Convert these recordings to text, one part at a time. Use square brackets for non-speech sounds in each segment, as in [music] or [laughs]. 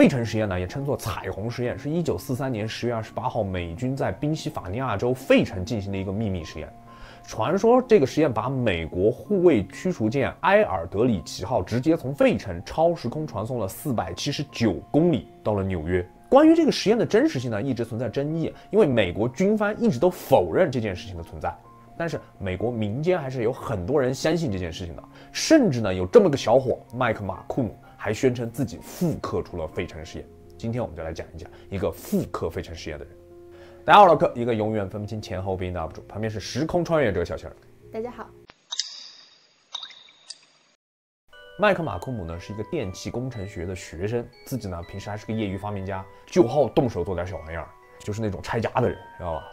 费城实验呢，也称作彩虹实验，是一九四三年十月二十八号美军在宾夕法尼亚州费城进行的一个秘密实验。传说这个实验把美国护卫驱逐舰埃尔德里奇号直接从费城超时空传送了四百七十九公里到了纽约。关于这个实验的真实性呢，一直存在争议，因为美国军方一直都否认这件事情的存在。但是美国民间还是有很多人相信这件事情的，甚至呢有这么个小伙麦克马库姆还宣称自己复刻出了费城实验。今天我们就来讲一讲一个复刻费城实验的人。大家好，老客，一个永远分不清前后鼻音的 UP 主，旁边是时空穿越者小千儿。大家好，麦克马库姆呢是一个电气工程学的学生，自己呢平时还是个业余发明家，就好动手做点小玩意儿，就是那种拆家的人，知道吧？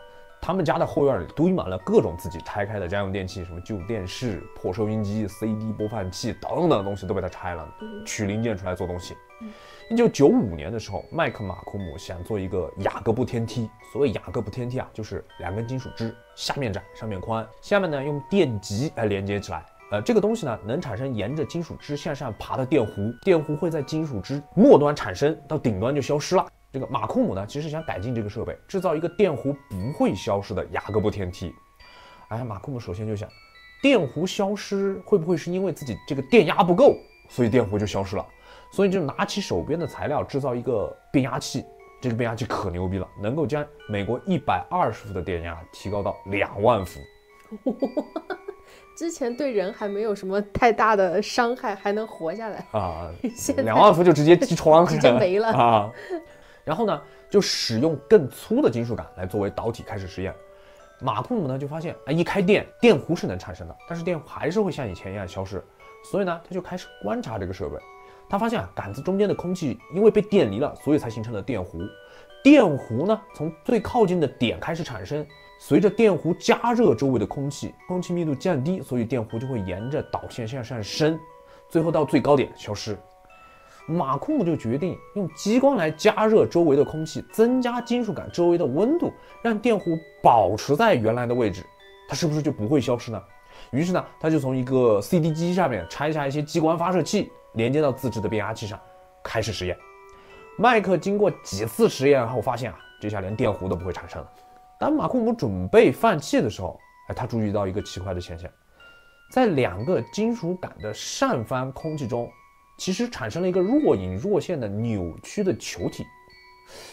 他们家的后院里堆满了各种自己拆开的家用电器，什么旧电视、破收音机、CD 播放器等等东西都被他拆了，取零件出来做东西。一九九五年的时候，麦克马库姆想做一个雅各布天梯。所谓雅各布天梯啊，就是两根金属支，下面窄，上面宽，下面呢用电极来连接起来。呃，这个东西呢能产生沿着金属支向上爬的电弧，电弧会在金属支末端产生，到顶端就消失了。这个马库姆呢，其实想改进这个设备，制造一个电弧不会消失的雅各布天梯。哎，马库姆首先就想，电弧消失会不会是因为自己这个电压不够，所以电弧就消失了？所以就拿起手边的材料制造一个变压器。这个变压器可牛逼了，能够将美国一百二十伏的电压提高到两万伏。[laughs] 之前对人还没有什么太大的伤害，还能活下来啊！[laughs] 两万伏就直接击穿，直接没了 [laughs] 啊！然后呢，就使用更粗的金属杆来作为导体开始实验。马库姆呢就发现啊，一开电，电弧是能产生的，但是电弧还是会像以前一样消失。所以呢，他就开始观察这个设备。他发现啊，杆子中间的空气因为被电离了，所以才形成了电弧。电弧呢，从最靠近的点开始产生，随着电弧加热，周围的空气空气密度降低，所以电弧就会沿着导线向上升，最后到最高点消失。马库姆就决定用激光来加热周围的空气，增加金属杆周围的温度，让电弧保持在原来的位置，它是不是就不会消失呢？于是呢，他就从一个 CD 机下面拆下一些激光发射器。连接到自制的变压器上，开始实验。麦克经过几次实验后发现啊，这下连电弧都不会产生了。当马库姆准备放弃的时候，哎，他注意到一个奇怪的现象，在两个金属杆的上方空气中，其实产生了一个若隐若现的扭曲的球体。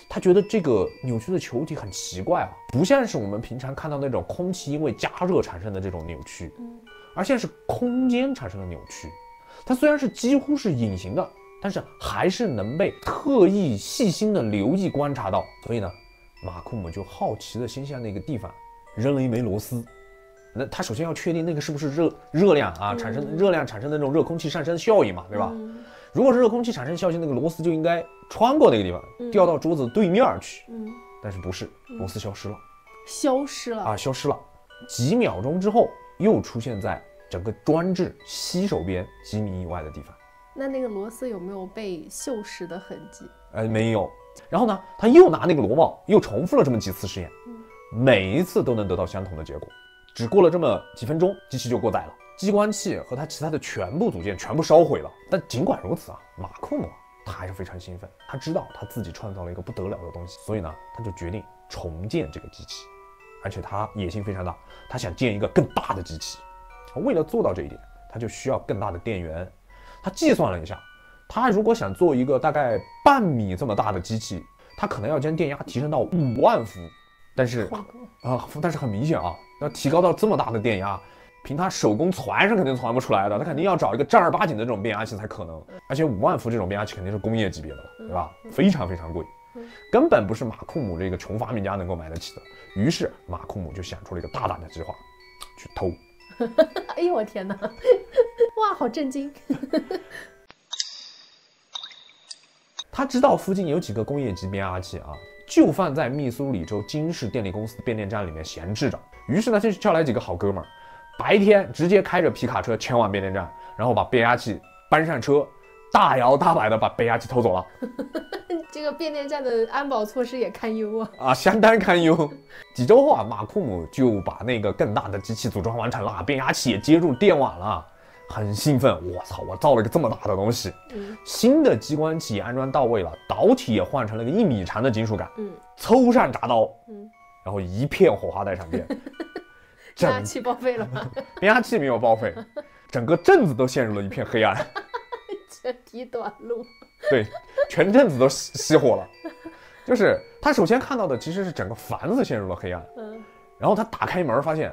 他觉得这个扭曲的球体很奇怪啊，不像是我们平常看到那种空气因为加热产生的这种扭曲，而像是空间产生的扭曲。它虽然是几乎是隐形的，但是还是能被特意细心的留意观察到。所以呢，马库姆就好奇的先向那个地方扔了一枚螺丝。那他首先要确定那个是不是热热量啊，产生热量产生的那种热空气上升效应嘛，对吧？如果是热空气产生效应，那个螺丝就应该穿过那个地方，掉到桌子对面去。嗯，但是不是，螺丝消失了，消失了啊，消失了。几秒钟之后，又出现在。整个装置吸手边几米以外的地方，那那个螺丝有没有被锈蚀的痕迹？呃，没有。然后呢，他又拿那个螺帽，又重复了这么几次实验，每一次都能得到相同的结果。只过了这么几分钟，机器就过载了，激光器和它其他的全部组件全部烧毁了。但尽管如此啊，马库姆他还是非常兴奋，他知道他自己创造了一个不得了的东西，所以呢，他就决定重建这个机器，而且他野心非常大，他想建一个更大的机器。为了做到这一点，他就需要更大的电源。他计算了一下，他如果想做一个大概半米这么大的机器，他可能要将电压提升到五万伏。但是啊，但是很明显啊，要提高到这么大的电压，凭他手工传是肯定传不出来的。他肯定要找一个正儿八经的这种变压器才可能。而且五万伏这种变压器肯定是工业级别的了，对吧？非常非常贵，根本不是马库姆这个穷发明家能够买得起的。于是马库姆就想出了一个大胆的计划，去偷。[laughs] 哎呦我天哪！哇，好震惊！他知道附近有几个工业级变压器啊，就放在密苏里州金市电力公司的变电站里面闲置着。于是呢，就叫来几个好哥们儿，白天直接开着皮卡车前往变电站，然后把变压器搬上车，大摇大摆的把变压器偷走了。[laughs] 这个变电站的安保措施也堪忧啊！啊，相当堪忧。几周后啊，马库姆就把那个更大的机器组装完成了，变压器也接入电网了。很兴奋，我操，我造了一个这么大的东西，嗯新的机关器安装到位了，导体也换成了个一米长的金属杆，嗯。抽上铡刀，嗯，然后一片火花带闪电，[laughs] 变压器报废了吗？变 [laughs] 压器没有报废，整个镇子都陷入了一片黑暗，[laughs] 全体短路。对，全镇子都熄熄火了。就是他首先看到的其实是整个房子陷入了黑暗，嗯。然后他打开门发现，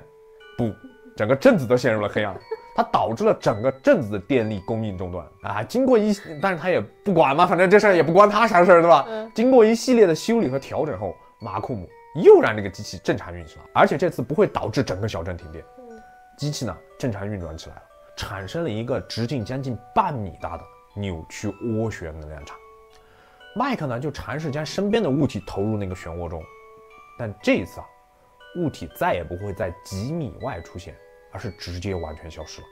不，整个镇子都陷入了黑暗，它导致了整个镇子的电力供应中断啊。经过一，但是他也不管嘛，反正这事儿也不关他啥事儿，对吧？嗯经过一系列的修理和调整后，马库姆又让这个机器正常运行了，而且这次不会导致整个小镇停电。嗯机器呢正常运转起来了，产生了一个直径将近半米大的扭曲涡旋能量场。麦克呢就尝试将身边的物体投入那个漩涡中，但这一次啊，物体再也不会在几米外出现，而是直接完全消失了。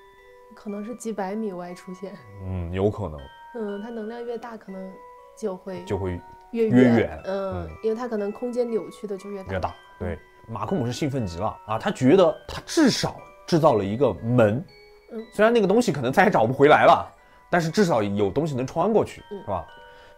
可能是几百米外出现。嗯，有可能嗯，它能量越大，可能就会就会越越远。嗯嗯，因为它可能空间扭曲的就越大。越大。对，马克姆是兴奋极了啊，他觉得他至少制造了一个门，嗯虽然那个东西可能再也找不回来了，但是至少有东西能穿过去，嗯是吧？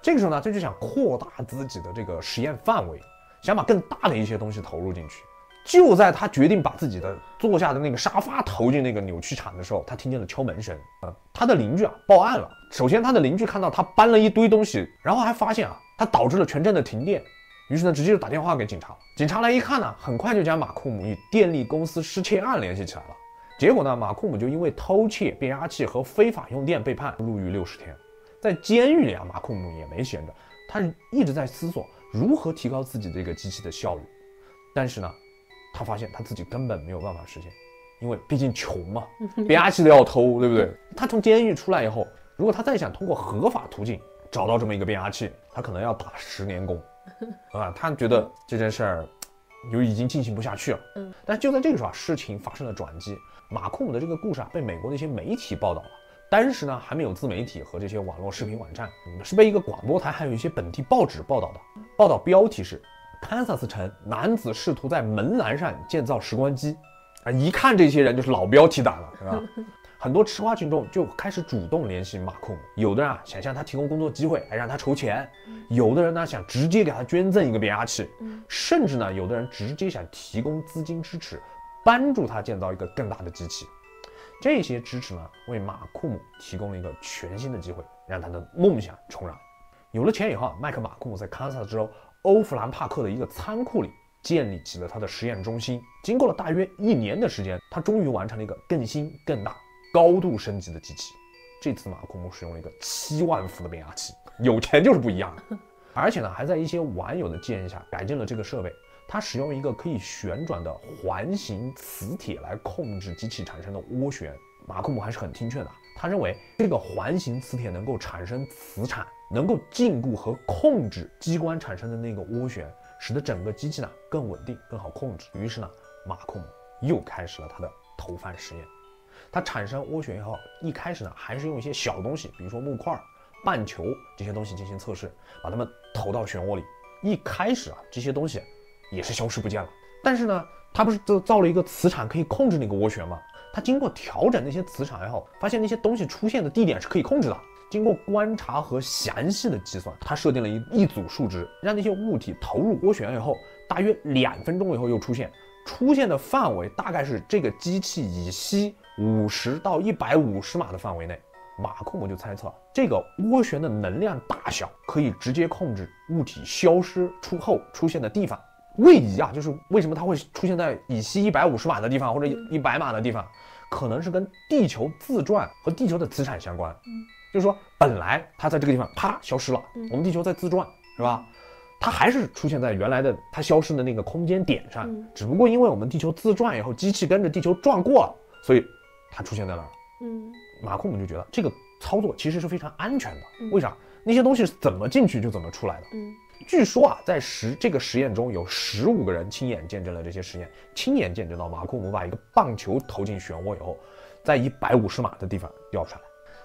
这个时候呢，他就想扩大自己的这个实验范围，想把更大的一些东西投入进去。就在他决定把自己的坐下的那个沙发投进那个扭曲场的时候，他听见了敲门声。呃，他的邻居啊报案了。首先，他的邻居看到他搬了一堆东西，然后还发现啊，他导致了全镇的停电。于是呢，直接就打电话给警察了。警察来一看呢，很快就将马库姆与电力公司失窃案联系起来了。结果呢，马库姆就因为偷窃变压器和非法用电被判入狱六十天。在监狱里啊，马库姆也没闲着，他一直在思索如何提高自己这个机器的效率。但是呢，他发现他自己根本没有办法实现，因为毕竟穷嘛，变压器都要偷，对不对？他从监狱出来以后，如果他再想通过合法途径找到这么一个变压器，他可能要打十年工，[laughs] 啊，他觉得这件事儿就已经进行不下去了。嗯，但就在这个时候啊，事情发生了转机，马库姆的这个故事啊被美国的一些媒体报道了。当时呢还没有自媒体和这些网络视频网站，嗯是被一个广播台还有一些本地报纸报道的。报道标题是：堪萨斯城男子试图在门栏上建造时光机。啊，一看这些人就是老标题党了，是吧？[laughs] 很多吃瓜群众就开始主动联系马库姆，有的人啊想向他提供工作机会，还让他筹钱；有的人呢想直接给他捐赠一个变压器，嗯甚至呢有的人直接想提供资金支持，帮助他建造一个更大的机器。这些支持呢，为马库姆提供了一个全新的机会，让他的梦想重燃。有了钱以后啊，麦克马库姆在堪萨斯州欧弗兰帕克的一个仓库里建立起了他的实验中心。经过了大约一年的时间，他终于完成了一个更新、更大、高度升级的机器。这次马库姆使用了一个七万伏的变压器，有钱就是不一样。[laughs] 而且呢，还在一些网友的建议下改进了这个设备。他使用一个可以旋转的环形磁铁来控制机器产生的涡旋。马库姆还是很听劝的，他认为这个环形磁铁能够产生磁场，能够禁锢和控制机关产生的那个涡旋，使得整个机器呢更稳定、更好控制。于是呢，马库姆又开始了他的投放实验。他产生涡旋以后，一开始呢还是用一些小东西，比如说木块、半球这些东西进行测试，把它们投到漩涡里。一开始啊，这些东西也是消失不见了。但是呢，他不是造造了一个磁场可以控制那个涡旋吗？他经过调整那些磁场以后，发现那些东西出现的地点是可以控制的。经过观察和详细的计算，他设定了一一组数值，让那些物体投入涡旋以后，大约两分钟以后又出现，出现的范围大概是这个机器乙烯五十到一百五十码的范围内。马库姆就猜测，这个涡旋的能量大小可以直接控制物体消失出后出现的地方。位移啊，就是为什么它会出现在乙烯一百五十码的地方或者一百码的地方，可能是跟地球自转和地球的磁场相关。就是说本来它在这个地方啪消失了，嗯我们地球在自转，是吧？它还是出现在原来的它消失的那个空间点上，嗯只不过因为我们地球自转以后，机器跟着地球转过了，所以它出现在那儿。嗯马库姆就觉得这个操作其实是非常安全的，嗯为啥？那些东西是怎么进去就怎么出来的。嗯据说啊，在实这个实验中有十五个人亲眼见证了这些实验，亲眼见证到马库姆把一个棒球投进漩涡以后，在一百五十码的地方掉出来。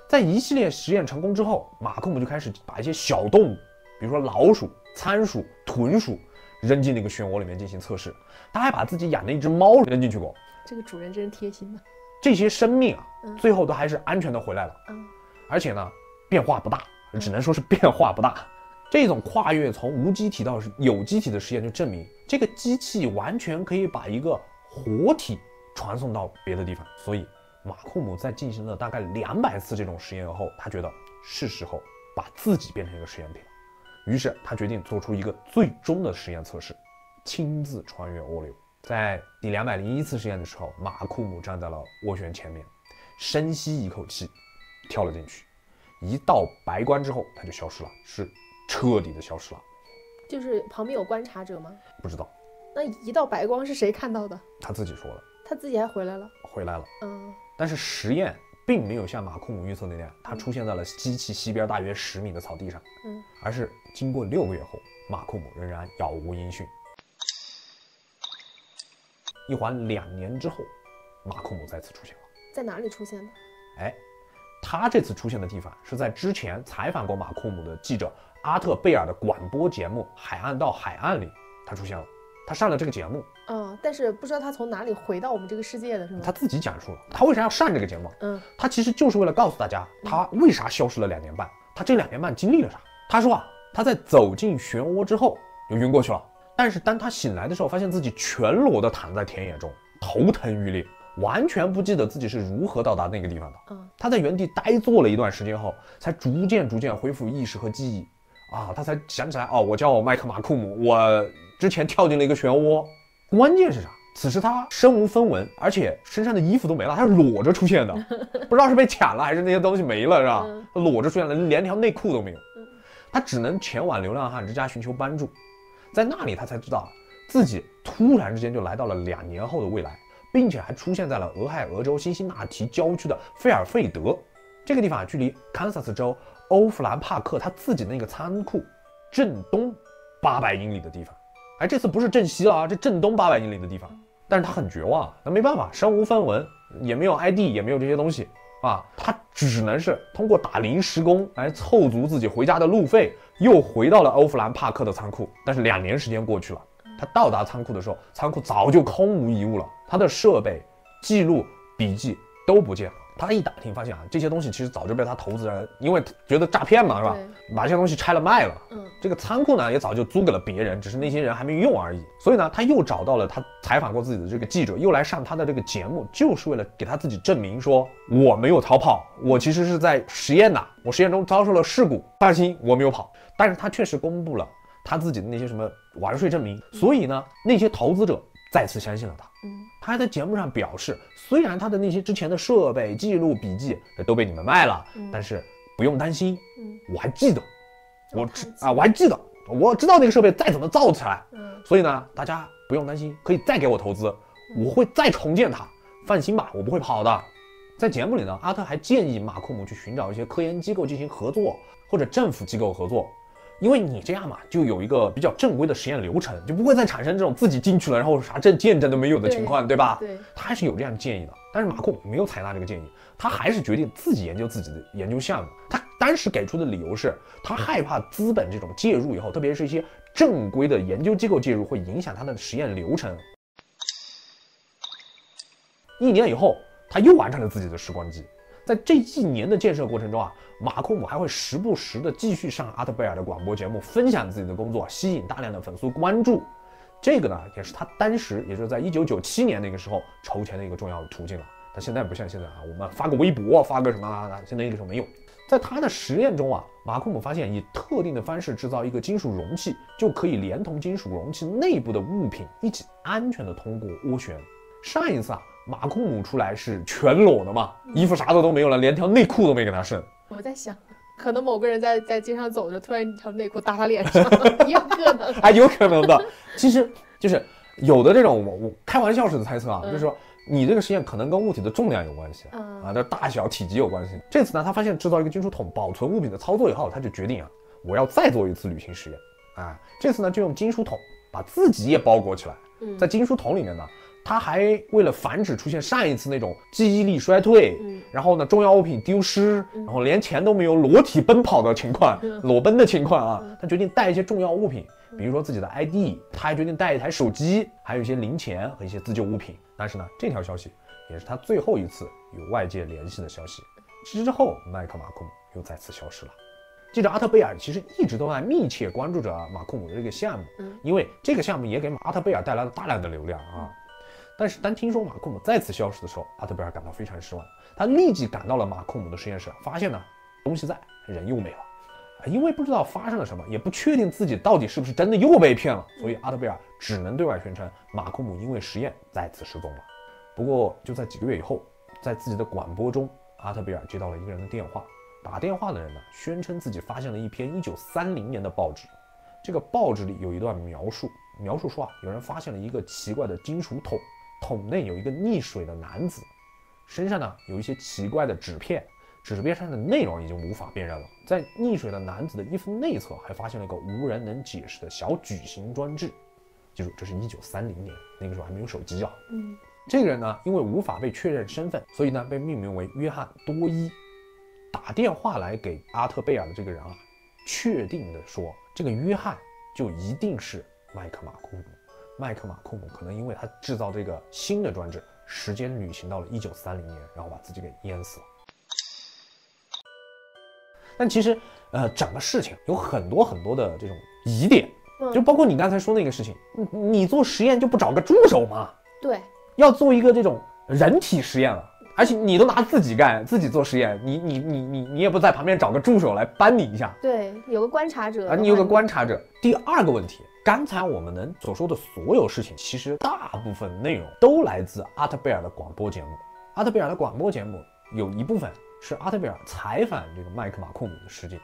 在一系列实验成功之后，马克姆就开始把一些小动物，比如说老鼠、仓鼠、豚鼠，扔进那个漩涡里面进行测试。他还把自己养的一只猫扔进去过。这个主人真是贴心呐。这些生命啊嗯，最后都还是安全的回来了，嗯而且呢，变化不大，只能说是变化不大。这种跨越从无机体到有机体的实验，就证明这个机器完全可以把一个活体传送到别的地方。所以，马库姆在进行了大概两百次这种实验后，他觉得是时候把自己变成一个实验品了。于是，他决定做出一个最终的实验测试，亲自穿越涡流。在第两百零一次实验的时候，马库姆站在了涡旋前面，深吸一口气，跳了进去。一到白光之后，他就消失了，是彻底的消失了。就是旁边有观察者吗？不知道那一道白光是谁看到的？他自己说的，他自己还回来了。回来了。嗯但是实验并没有像马库姆预测那样，它出现在了机器西边大约十米的草地上，嗯，而是经过六个月后，马库姆仍然杳无音讯。一晃两年之后，马库姆再次出现了。在哪里出现的？哎，他这次出现的地方是在之前采访过马库姆的记者阿特贝尔的广播节目《海岸到海岸》里，他出现了。他上了这个节目，嗯，但是不知道他从哪里回到我们这个世界的是吗？他自己讲述了他为啥要上这个节目。嗯他其实就是为了告诉大家，他为啥消失了两年半，他这两年半经历了啥。他说啊，他在走进漩涡之后就晕过去了，但是当他醒来的时候，发现自己全裸的躺在田野中，头疼欲裂，完全不记得自己是如何到达那个地方的。嗯他在原地呆坐了一段时间后，才逐渐逐渐恢复意识和记忆。啊，他才想起来，哦，我叫麦克马库姆，我之前跳进了一个漩涡。关键是啥？此时他身无分文，而且身上的衣服都没了，他是裸着出现的，[laughs] 不知道是被抢了还是那些东西没了，是吧？裸着出现了，连条内裤都没有嗯。他只能前往流浪汉之家寻求帮助，在那里他才知道自己突然之间就来到了两年后的未来，并且还出现在了俄亥俄州辛辛那提郊区的费尔费德这个地方，距离堪萨斯州欧弗兰帕克他自己那个仓库正东八百英里的地方。哎，这次不是正西了啊，这正东八百英里的地方。但是他很绝望，那没办法，身无分文，也没有 ID，也没有这些东西啊，他只能是通过打临时工来凑足自己回家的路费，又回到了欧弗兰帕克的仓库。但是两年时间过去了，他到达仓库的时候，仓库早就空无一物了，他的设备、记录、笔记都不见了。他一打听发现啊，这些东西其实早就被他投资人，因为觉得诈骗嘛，是吧？把这些东西拆了卖了。嗯这个仓库呢也早就租给了别人，只是那些人还没用而已。所以呢，他又找到了他采访过自己的这个记者，又来上他的这个节目，就是为了给他自己证明说我没有逃跑，我其实是在实验的，我实验中遭受了事故，放心，我没有跑。但是他确实公布了他自己的那些什么完税证明，所以呢，那些投资者再次相信了他。嗯。他还在节目上表示，虽然他的那些之前的设备、记录、笔记都被你们卖了，嗯。但是不用担心，嗯。我还记得，我知啊，我还记得，我知道那个设备再怎么造起来，嗯。所以呢，大家不用担心，可以再给我投资，我会再重建它，放心吧，我不会跑的。在节目里呢，阿特还建议马库姆去寻找一些科研机构进行合作，或者政府机构合作，因为你这样嘛，就有一个比较正规的实验流程，就不会再产生这种自己进去了，然后啥证见证都没有的情况，对吧？对，他还是有这样的建议的，但是马库没有采纳这个建议，他还是决定自己研究自己的研究项目。他当时给出的理由是，他害怕资本这种介入以后，特别是一些正规的研究机构介入，会影响他的实验流程。一年以后，他又完成了自己的时光机。在这一年的建设过程中啊，马库姆还会时不时的继续上阿特贝尔的广播节目，分享自己的工作，吸引大量的粉丝关注。这个呢，也是他当时，也就是在一九九七年那个时候筹钱的一个重要途径了。但现在不像现在啊，我们发个微博，发个什么啊，现在那个时候没有。在他的实验中啊，马库姆发现以特定的方式制造一个金属容器，就可以连同金属容器内部的物品一起安全的通过涡旋。上一次啊，马库姆出来是全裸的嘛，衣服啥的都没有了，连条内裤都没给他剩。我在想，可能某个人在在街上走着，突然一条内裤搭他脸上，也 [laughs] 有可能。还有可能的。其实就是有的这种我我开玩笑式的猜测啊，嗯就是说你这个实验可能跟物体的重量有关系嗯啊，这大小体积有关系。这次呢，他发现制造一个金属桶保存物品的操作以后，他就决定啊，我要再做一次旅行实验啊。这次呢，就用金属桶把自己也包裹起来，嗯在金属桶里面呢。他还为了防止出现上一次那种记忆力衰退，嗯然后呢重要物品丢失，然后连钱都没有，裸体奔跑的情况，嗯裸奔的情况啊，他决定带一些重要物品，比如说自己的 ID，他还决定带一台手机，还有一些零钱和一些自救物品。但是呢，这条消息也是他最后一次与外界联系的消息。之后，麦克马库姆又再次消失了。记者阿特贝尔其实一直都在密切关注着马库姆的这个项目，嗯因为这个项目也给阿特贝尔带来了大量的流量啊。但是当听说马库姆再次消失的时候，阿特贝尔感到非常失望，他立即赶到了马库姆的实验室，发现呢东西在，人又没了。因为不知道发生了什么，也不确定自己到底是不是真的又被骗了，所以阿特贝尔只能对外宣称马库姆因为实验再次失踪了。不过就在几个月以后，在自己的广播中，阿特贝尔接到了一个人的电话。打电话的人呢，宣称自己发现了一篇1930年的报纸。这个报纸里有一段描述，描述说啊，有人发现了一个奇怪的金属桶，桶内有一个溺水的男子，身上呢有一些奇怪的纸片，纸片上的内容已经无法辨认了。在溺水的男子的衣服内侧还发现了一个无人能解释的小矩形装置。记住，这是一九三零年，那个时候还没有手机啊。嗯这个人呢，因为无法被确认身份，所以呢被命名为约翰多伊。打电话来给阿特贝尔的这个人啊，确定的说，这个约翰就一定是麦克马库姆。麦克马库姆可能因为他制造这个新的装置，时间旅行到了一九三零年，然后把自己给淹死了。但其实，呃，整个事情有很多很多的这种疑点，嗯，就包括你刚才说那个事情，你你做实验就不找个助手吗？对，要做一个这种人体实验了，而且你都拿自己干，自己做实验，你你你你你也不在旁边找个助手来帮你一下对，有个观察者啊，你有个观察者。第二个问题，刚才我们能所说的所有事情，其实大部分内容都来自阿特贝尔的广播节目。阿特贝尔的广播节目有一部分是阿特贝尔采访这个麦克马库姆的实景。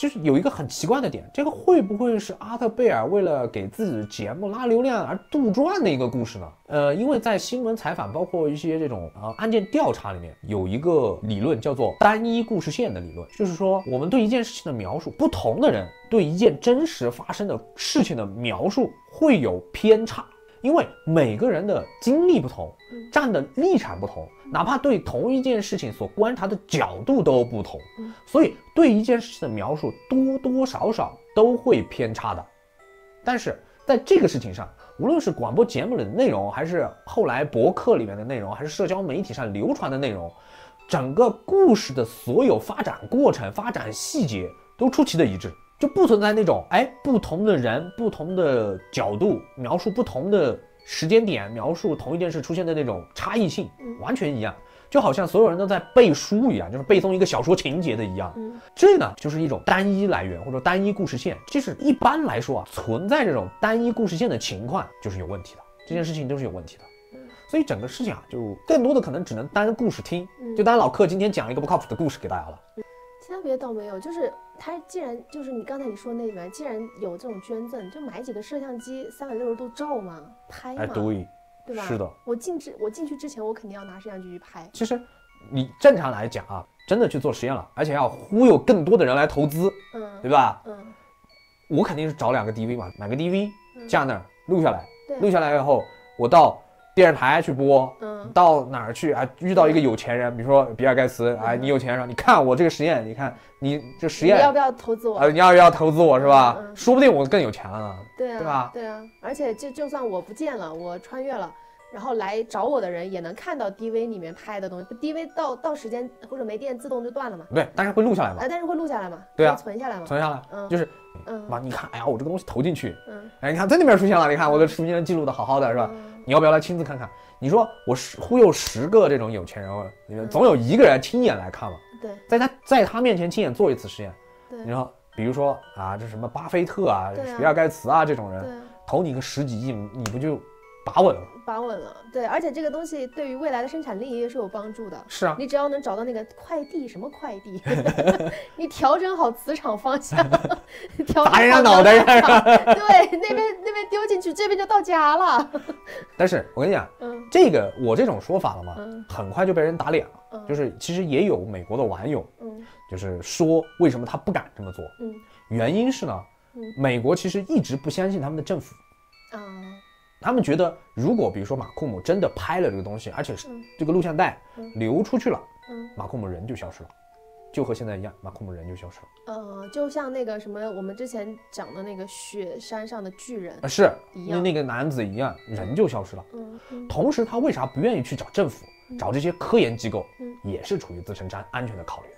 就是有一个很奇怪的点，这个会不会是阿特贝尔为了给自己的节目拉流量而杜撰的一个故事呢？呃，因为在新闻采访，包括一些这种呃案件调查里面，有一个理论叫做单一故事线的理论，就是说我们对一件事情的描述，不同的人对一件真实发生的事情的描述会有偏差。因为每个人的经历不同，站的立场不同，哪怕对同一件事情所观察的角度都不同，所以对一件事情的描述多多少少都会偏差的。但是在这个事情上，无论是广播节目里的内容，还是后来博客里面的内容，还是社交媒体上流传的内容，整个故事的所有发展过程、发展细节都出奇的一致。就不存在那种哎，不同的人、不同的角度描述不同的时间点，描述同一件事出现的那种差异性，完全一样，就好像所有人都在背书一样，就是背诵一个小说情节的一样。嗯这呢，就是一种单一来源或者单一故事线。就是一般来说啊，存在这种单一故事线的情况，就是有问题的，这件事情都是有问题的。所以整个事情啊，就更多的可能只能当故事听，就当老客今天讲了一个不靠谱的故事给大家了。其他别的倒没有，就是他既然就是你刚才你说那里面，既然有这种捐赠，就买几个摄像机，三百六十度照嘛，拍嘛，哎，对，对吧？是的。我进之我进去之前，我肯定要拿摄像机去拍。其实你正常来讲啊，真的去做实验了，而且要忽悠更多的人来投资，嗯对吧？嗯，我肯定是找两个 DV 嘛，买个 DV 架那儿录下来，对录下来以后，我到电视台去播，嗯到哪儿去啊？遇到一个有钱人，比如说比尔盖茨，哎，你有钱是吧？你看我这个实验，你看你这实验，你要不要投资我？啊，你要不要投资我是吧？说不定我更有钱了呢。对啊，对吧对啊，而且就就算我不见了，我穿越了。然后来找我的人也能看到 DV 里面拍的东西，DV 到到时间或者没电自动就断了嘛，对，但是会录下来嘛啊，，但是会录下来嘛，对啊存下来嘛，存下来，嗯就是嗯妈，你看，哎呀，我这个东西投进去，嗯，哎，你看在那边出现了，你看我的时间记录的好好的，是吧？嗯你要不要来亲自看看？你说我十忽悠十个这种有钱人，总有一个人亲眼来看嘛，对在他在他面前亲眼做一次实验。对你说，比如说啊，这什么巴菲特啊啊、比尔盖茨啊这种人，啊，投你个十几亿，你不就把稳了？把稳了，对，而且这个东西对于未来的生产力也是有帮助的。是啊，你只要能找到那个快递，什么快递，[laughs] 你调整好磁场方向，调砸人家脑袋上对，那边那边丢进去，这边就到家了。[laughs] 但是我跟你讲，嗯这个我这种说法了嘛，嗯很快就被人打脸了。嗯，就是其实也有美国的网友，嗯就是说为什么他不敢这么做？嗯原因是呢嗯，美国其实一直不相信他们的政府。啊他们觉得，如果比如说马库姆真的拍了这个东西，而且是嗯这个录像带嗯流出去了，嗯马库姆人就消失了。就和现在一样，马库姆人就消失了。呃，就像那个什么，我们之前讲的那个雪山上的巨人啊，，是那那个男子一样，人就消失了。嗯嗯同时，他为啥不愿意去找政府、找这些科研机构，嗯也是出于自身安安全的考虑的，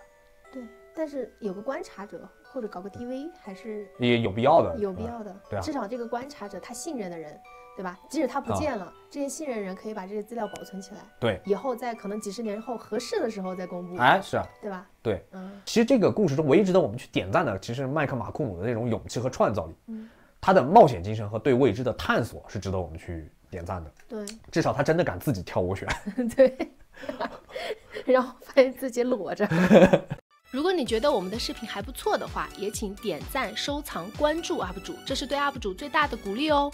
对，但是有个观察者或者搞个 DV 还是也有必要的，嗯有必要的。对啊至少这个观察者他信任的人，对吧？即使他不啊见了，这些信任人可以把这些资料保存起来，对，以后在可能几十年后合适的时候再公布，哎，是啊，对吧？对。嗯其实这个故事中唯一值得我们去点赞的，其实麦克马库姆的那种勇气和创造力，嗯，他的冒险精神和对未知的探索是值得我们去点赞的。对至少他真的敢自己跳涡旋。[laughs] 对，[laughs] 然后发现自己裸着。[laughs] 如果你觉得我们的视频还不错的话，也请点赞、收藏、关注 UP 主，这是对 UP 主最大的鼓励哦。